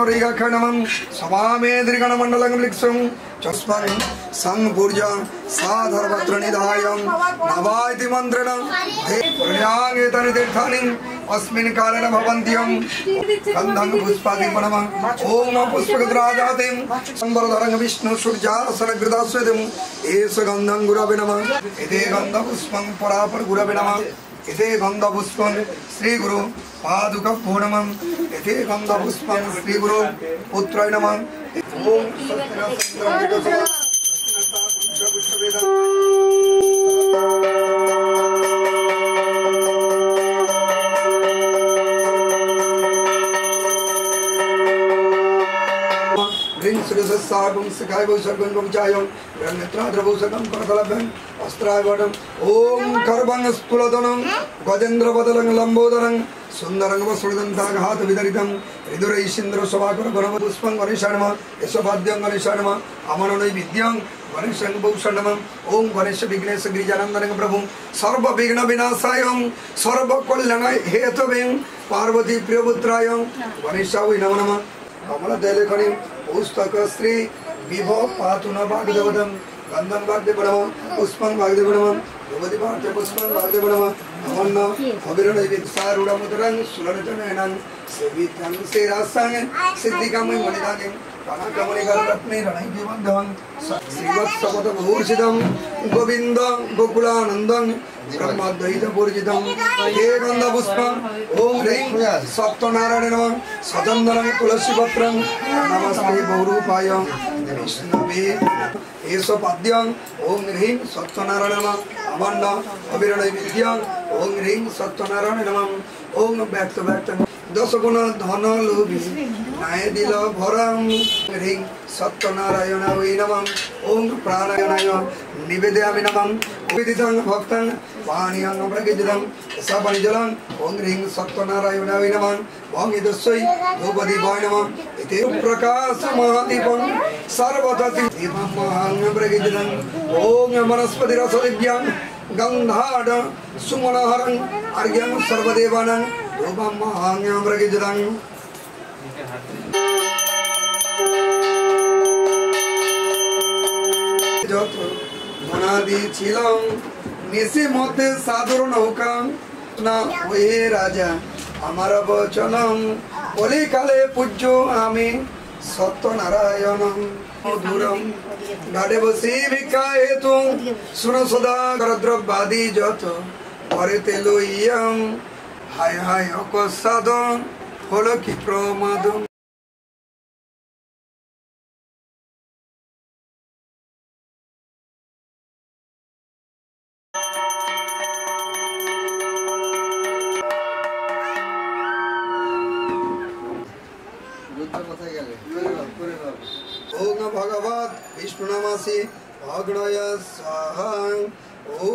నారాయణ గుణరేఖణమం సమామేద్రిగణ మండలం లిక్సం చస్మన్ సంగ్ పూర్జ సాధర్వత్ర నిధాయం నవాయితి మంత్రిణ ప్రయాగేతని తీర్థాని అస్మిన్ కాలేన భవంత్యం గంధం పుష్పాదీపనమ ఓం నమ పుష్పగద్రాజాతిం సంబరధరంగ విష్ణు సూర్యాసన గృదాస్వదం ఏస గంధం గురవి నమ ఇదే గంధ పుష్పం పరాపర గురవి నమ ఇదే గంధ పుష్పం శ్రీ గురు पादुकं पूर्णमं यथे गङ्गपुष्पं श्रीगुरु पुत्रै नमः ॐ सागुं सिखायगो सर्गुं गुंचायं ब्रह्मत्राद्रभो सकं करतलभ्यं अस्त्रायवडं ॐ कर्वं स्फुलतनं गजेन्द्रबदलं लम्बोदरं सुन्दरङ्गवसुदन्ताघातविदरितं विदुरैशिन्द्रशोभाकुरगुणपुष्पं गणेशानम यशोपाद्यं गणेशानम अमनोनय विद्यां गणेशङ्गभूषणमं ॐ गणेश विघ्नेश गिरिजानन्दनं प्रभुं सर्वविघ्नविनाशायं सर्वकल्याणाय हेतवे पार्वती प्रियपुत्राय गणेशावै नमो नमः कमलदैलेखनीं पुस्तकश्री विभो पातु न भागवतं गंधम वाग्दे पड़म पुष्पन वाग्दे पड़म भगवती पाठ पुष्पं वाग्दे पड़म अवन्न अभिरण विसारूढ़ मुद्रं सुलनचनयनं सेवितं सेरासं सिद्धिकामय मणिदानं श्रीवत्सपतभूषितं गोविन्द गोकुलानन्दं ब्रह्मद्वैतपूर्जितं हे गन्धपुष्पं ॐ ह्रीं सप्तनारायण नमः सचन्दनं तुलसीपत्रं नमस्ते गौरूपाय विष्णवे কেশপাদ্যং ॐ ह्रीं सत्यनारायण আমন্ড अमन्न বিদ্যং ॐ ह्रीं सत्यनारायण নম ॐ ব্যক্ত ব্যক্ত দশ গুণ ধন লোভি নায় দিল ভরম ह्रीं সত্যনারায়ণ ওই নম ওং প্রাণায়ণায় নিবেদয়ামি নমম विदितं भक्तं पाणियं प्रकिजितं सा परिजलं ओं ह्रीं सत्त्वनारायणाय नमः ओं यदस्वै भूपदीपाय नमः इति प्रकाशमहादीपं सर्वदति दीपं महान् प्रकिजितं ॐ वनस्पतिरसदिव्यां गन्धाड सुमनहरं अर्घ्यं सर्वदेवानं धूपं महान् प्रकिजितम् Thank you. যত মনা নিশি মতে সাদর নৌকা না ওয়ে রাজা, আমার বচনম। কলিকালে পূজ্য আমি সত্যনারায়ণ মধুরম। ঘাটে বসি ভিক্ষা হেতু। শুন সদা করদ্রব্যাদি যত। পরেতে লইয়াম। হায় হায় অকসাদন হল কি প্রমাদন मनसि आग्नय स्वाहा। ॐ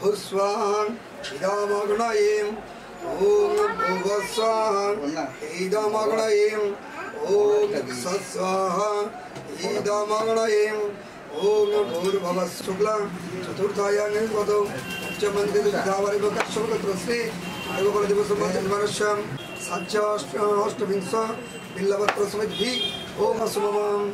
भूस्वां। इदमग्नयेम्। ॐ भुवस्वाहा। इदमग्नयेम्। ॐ सत्स्वाहा इदमग्नयेम्। ॐ भूर्भव शुक्ला चतुर्थायां निर्वदौ। पञ्चमन्दिरधावरिभकश्वकत्रस्ते आयोगदिवसमनुष्यं सञ्च अष्टविंश। बिल्लवत्रस्मद्भिः ॐ सुममाम्।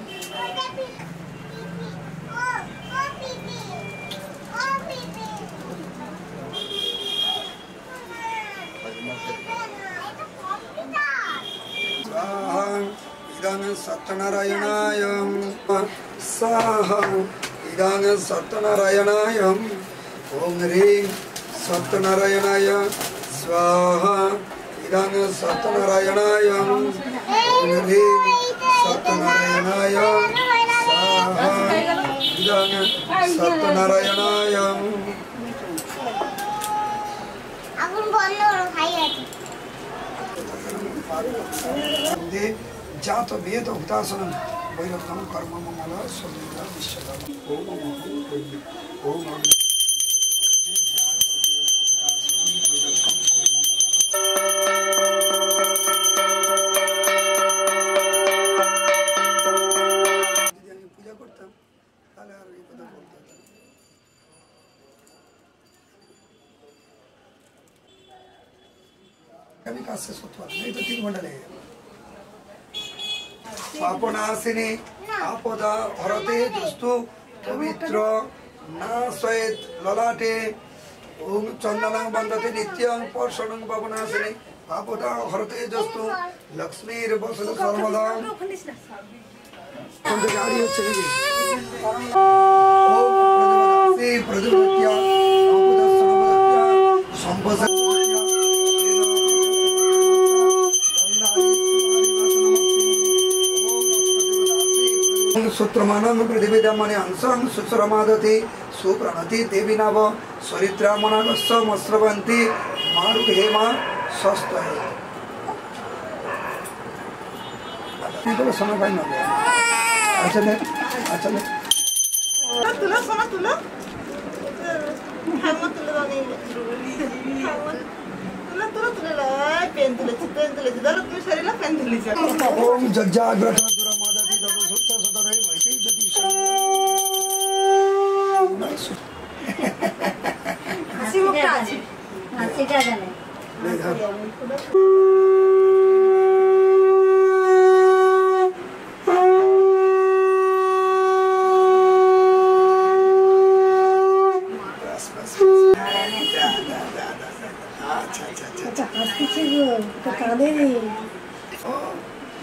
সাজ্য অষ্টবিংশ বিল্লপত্র সমিধি ওম অশুভম स्वाहा इदं सत्यनारायणाय स्वाहा इदं सत्यनारायणाय ॐ ह्रीं सत्यनारायणाय स्वाहा इदं सत्यनारायणाय पुनरे सत्यनारायणाय स्वाहा इदं सत्यनारायणाय আগুন বন্ধ করো খাই আছে মধ্যে জাত বেদ হুতাসনম ভৈরবতম কর্মমঙ্গল সন্ধ্যা বিশ্বম ওম ওম পাপনাশিনী আপদা হরতে দুস্তু, পবিত্র না সয়েত ললাটে, ওম চন্দনাং বন্দতে নিত্যং পর্ষণং পাপনাশিনী আপদা হরতে দুস্তু, লক্ষ্মীর বসত সর্বদা আপদা ಸುತ್ರಮನಂ ಪೃಥಿವಿದಮ್ಮನೆ ಹಂಸಂ ಸುಸುರಮಾದತಿ ಸುಪ್ರಣತಿ ದೇವಿ ನಾವ ಸ್ವರಿದ್ರಾಮಣಗಸ್ಸ ಮಸ್ರವಂತಿ ಮಾರು ಹೇಮ ಸ್ವಸ್ಥ समय पाइन अच्छा ले अच्छा ले हाँ, तुला समा तुला। हम तुला तो नहीं तुला तुला तुला पेन तुला पेन तुला जरा तुला शरीर पेन तुला ओम जग्जाग्रथ दुरा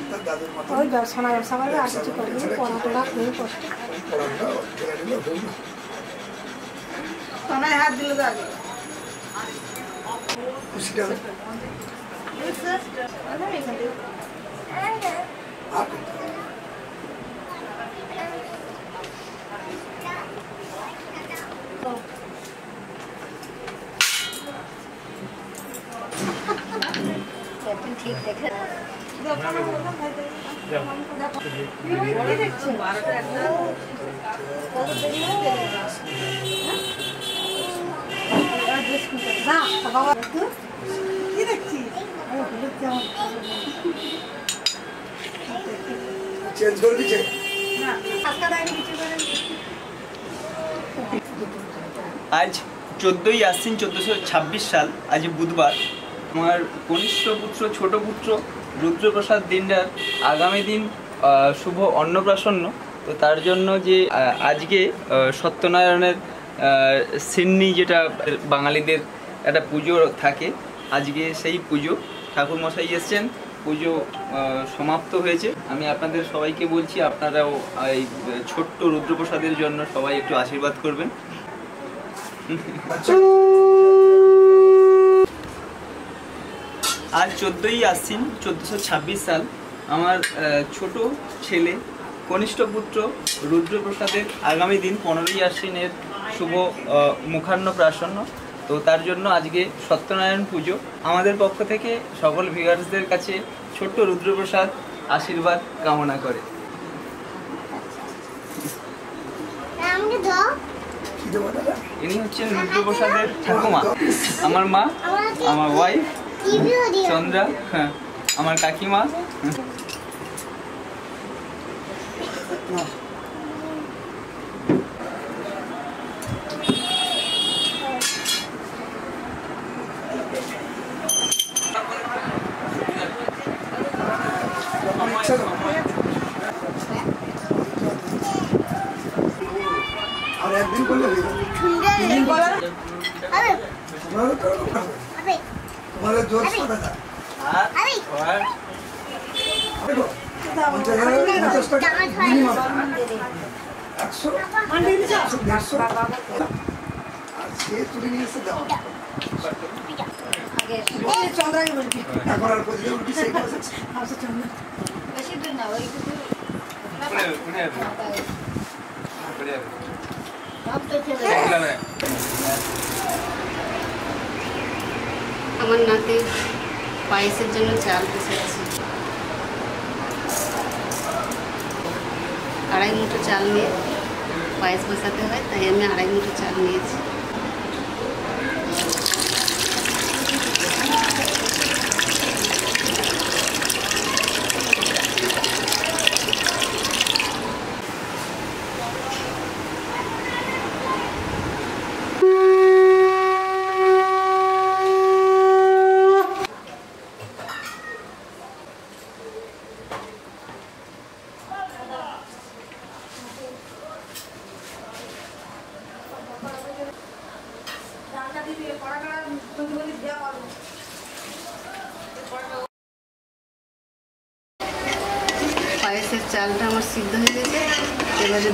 তার দাদুর মতো ওই ব্যবসা না। ব্যবসা করে আর কিছু করবে না, পড়া টোড়া খুবই কষ্ট পড়াটা ছেড়ে দিলে ভুল না সোনায় হাত দিলে তো আগে খুশিটা আর করতে হবে। এখন ঠিক দেখে আজ চোদ্দোই আশ্বিন চোদ্দোশো ছাব্বিশ সাল, আজ বুধবার। আমার কনিষ্ঠ পুত্র, ছোট পুত্র রুদ্রপ্রসাদ দিনদার আগামী দিন শুভ অন্নপ্রাসন্ন তো তার জন্য যে আজকে সত্যনারায়ণের সিন্নি যেটা বাঙালিদের একটা পুজো থাকে, আজকে সেই পুজো। ঠাকুরমশাই এসছেন, পুজো সমাপ্ত হয়েছে। আমি আপনাদের সবাইকে বলছি, আপনারাও এই ছোট্ট রুদ্রপ্রসাদের জন্য সবাই একটু আশীর্বাদ করবেন। আজ চোদ্দোই আশ্বিন, চোদ্দোশো ছাব্বিশ সাল। আমার ছোট ছেলে, কনিষ্ঠ পুত্র রুদ্রপ্রসাদের আগামী দিন পনেরোই আশ্বিনের শুভ মুখান্ন প্রাসন্ন। তো তার জন্য আজকে সত্যনারায়ণ পুজো। আমাদের পক্ষ থেকে সকল ভিউয়ার্সদের কাছে ছোট্ট রুদ্রপ্রসাদ আশীর্বাদ কামনা করে। ইনি হচ্ছেন রুদ্রপ্রসাদের ঠাকুমা। আমার মা আমার ওয়াইফ চন্দ্রা হ্যাঁ আমার কাকিমা। চন্দ্রাকে বলবি এখন আর প্রতিদিন উঠি সেই বসেছে আচ্ছা চন্দ্র আমার নাতি পায়েসের জন্য চাল বসেছি আড়াই মুঠো চাল নিয়ে পায়েস বসাতে হয়, তাই আমি আড়াই মুঠো চাল নিয়েছি।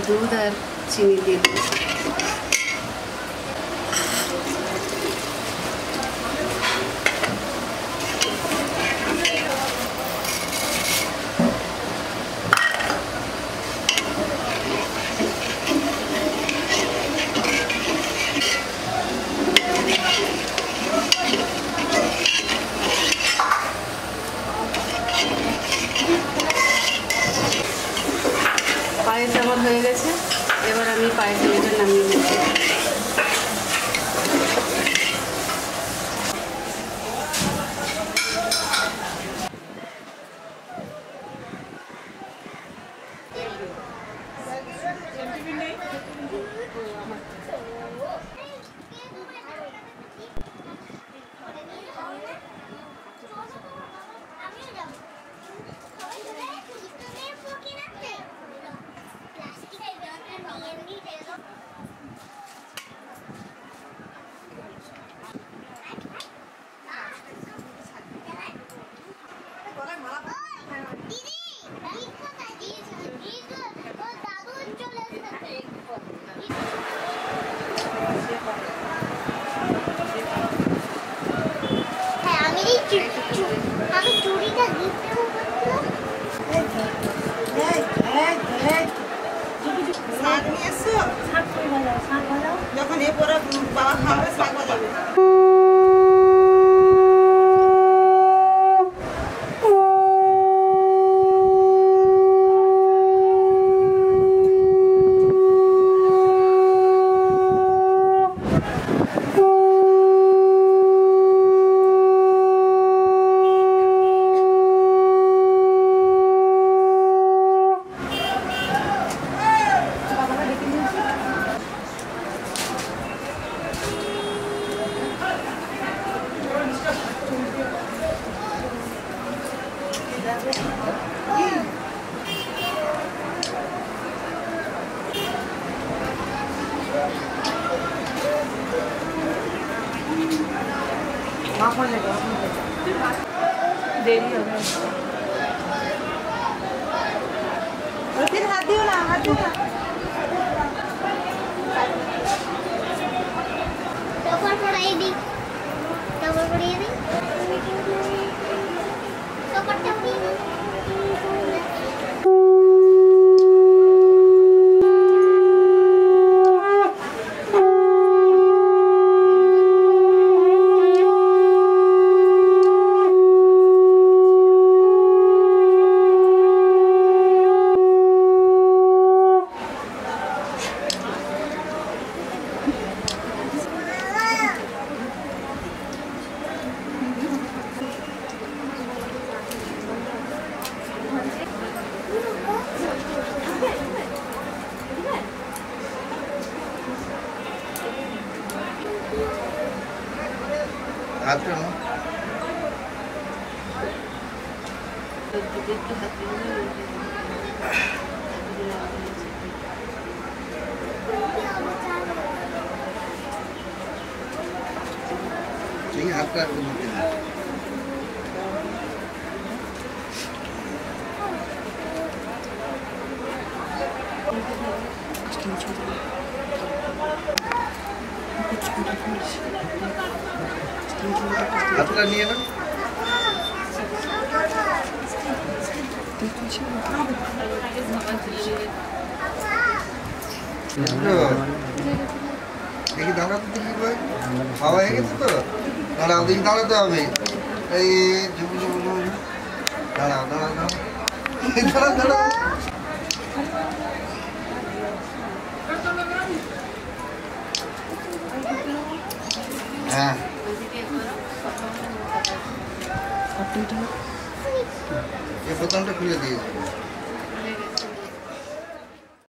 दूध और चीनी दे दीजिए até água a gente? Não. দেখি দাঁড়াতে দেখি ভাই। খাওয়া হয়ে গেছে তো? দাঁড়াও দেখি, দাঁড়াতে হবে। এই ঝুবু ঝুবু ঝুবু দাঁড়াও দাঁড়াও দাঁড়াও। দাঁড়াও হ্যাঁ। এই বোতামটা খুলে দিয়েছে।